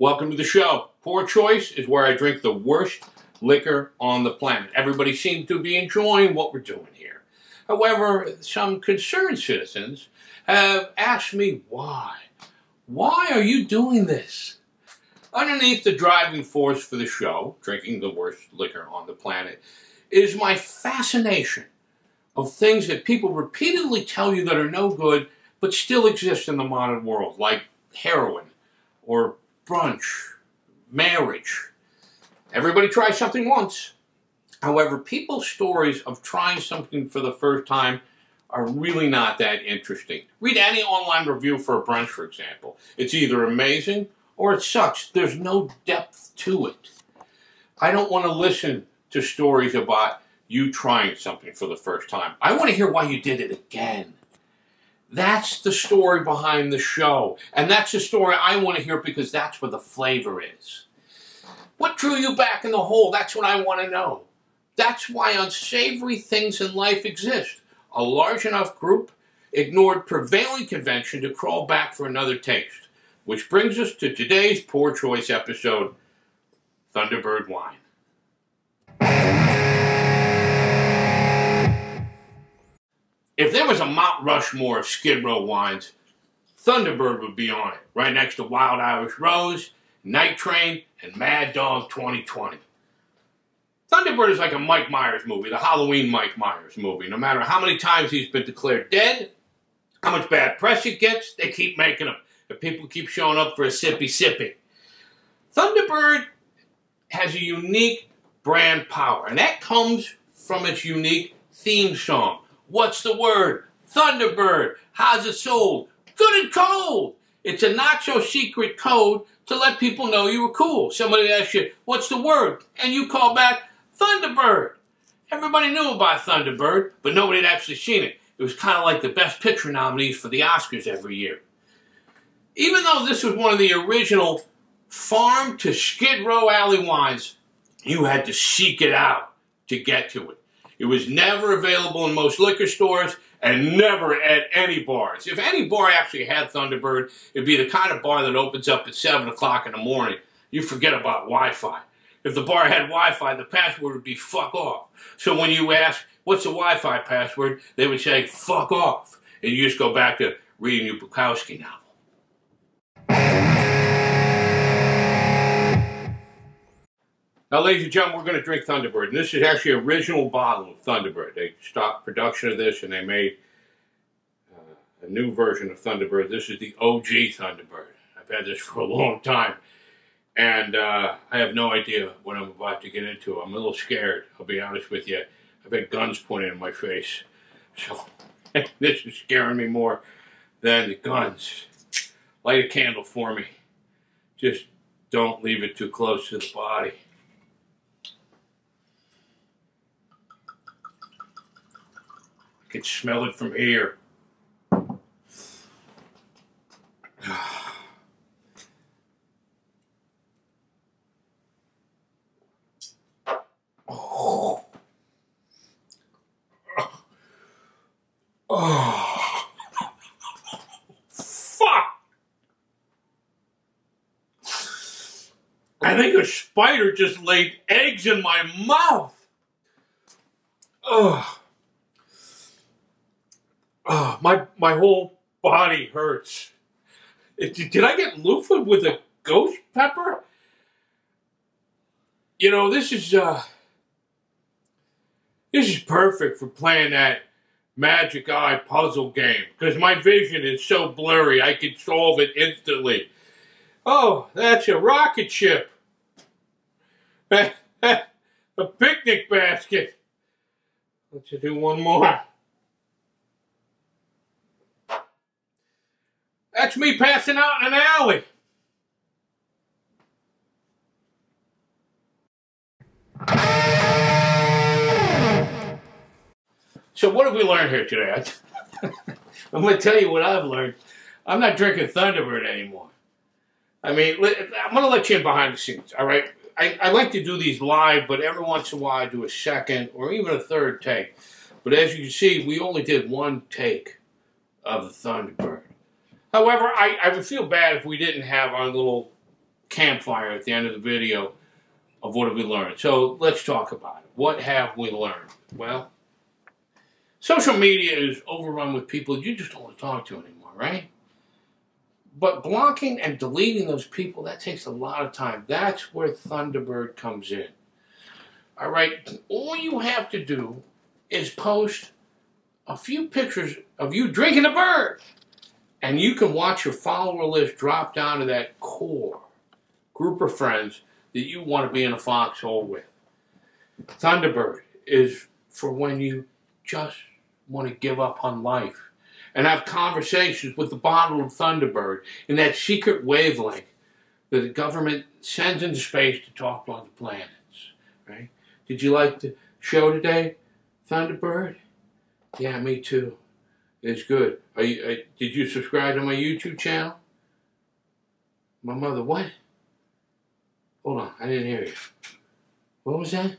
Welcome to the show. Pour Choice is where I drink the worst liquor on the planet. Everybody seems to be enjoying what we're doing here. However, some concerned citizens have asked me why. Why are you doing this? Underneath the driving force for the show, drinking the worst liquor on the planet, is my fascination of things that people repeatedly tell you that are no good but still exist in the modern world, like heroin or brunch, marriage. Everybody tries something once. However, people's stories of trying something for the first time are really not that interesting. Read any online review for a brunch, for example. It's either amazing or it sucks. There's no depth to it. I don't want to listen to stories about you trying something for the first time. I want to hear why you did it again. That's the story behind the show. And that's the story I want to hear because that's where the flavor is. What drew you back in the hole? That's what I want to know. That's why unsavory things in life exist. A large enough group ignored prevailing convention to crawl back for another taste. Which brings us to today's Pour Choice episode Thunderbird Wine. If there was a Mount Rushmore of Skid Row wines, Thunderbird would be on it, right next to Wild Irish Rose, Night Train, and Mad Dog 2020. Thunderbird is like a Mike Myers movie, the Halloween Mike Myers movie. No matter how many times he's been declared dead, how much bad press it gets, they keep making them. The people keep showing up for a sippy sippy. Thunderbird has a unique brand power, and that comes from its unique theme song. What's the word? Thunderbird. How's it sold? Good and cold. It's a not so secret code to let people know you were cool. Somebody asks you, what's the word? And you call back, Thunderbird. Everybody knew about Thunderbird, but nobody had actually seen it. It was kind of like the best picture nominees for the Oscars every year. Even though this was one of the original farm to Skid Row alley wines, you had to seek it out to get to it. It was never available in most liquor stores and never at any bars. If any bar actually had Thunderbird, it'd be the kind of bar that opens up at 7 o'clock in the morning. You forget about Wi-Fi. If the bar had Wi-Fi, the password would be fuck off. So when you ask, what's the Wi-Fi password, they would say, fuck off. And you just go back to reading your Bukowski novel. Now, ladies and gentlemen, we're going to drink Thunderbird. And this is actually an original bottle of Thunderbird. They stopped production of this and they made uh, a new version of Thunderbird. This is the OG Thunderbird. I've had this for a long time. And uh, I have no idea what I'm about to get into. I'm a little scared, I'll be honest with you. I've had guns pointed in my face. So this is scaring me more than the guns. Light a candle for me. Just don't leave it too close to the body. Can smell it from here. Oh. Oh. Fuck! I think a spider just laid eggs in my mouth. Oh. Oh, my my whole body hurts. Did, I get loofah with a ghost pepper? You know, this is uh this is perfect for playing that magic eye puzzle game because my vision is so blurry I can solve it instantly. Oh, that's a rocket ship. a picnic basket. Let's do one more. That's me passing out in an alley. So what have we learned here today? I'm going to tell you what I've learned. I'm not drinking Thunderbird anymore. I mean, I'm going to let you in behind the scenes, all right? I, I like to do these live, but every once in a while I do a second or even a third take. But as you can see, we only did one take of the Thunderbird. However, I, I would feel bad if we didn't have our little campfire at the end of the video of what have we learned. So let's talk about it. What have we learned? Well, social media is overrun with people you just don't want to talk to anymore, right? But blocking and deleting those people, that takes a lot of time. That's where Thunderbird comes in. All right, all you have to do is post a few pictures of you drinking a bird. And you can watch your follower list drop down to that core group of friends that you want to be in a foxhole with. Thunderbird is for when you just want to give up on life and have conversations with the bottle of Thunderbird in that secret wavelength that the government sends into space to talk to other planets. Right? Did you like the show today, Thunderbird? Yeah, me too. It's good. Are you, uh, did you subscribe to my YouTube channel? My mother, what? Hold on, I didn't hear you. What was that?